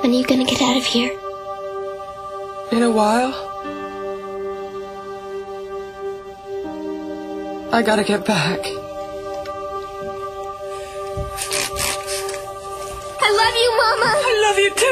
When are you gonna get out of here? In a while. I gotta get back. I love you, Mama! I love you too!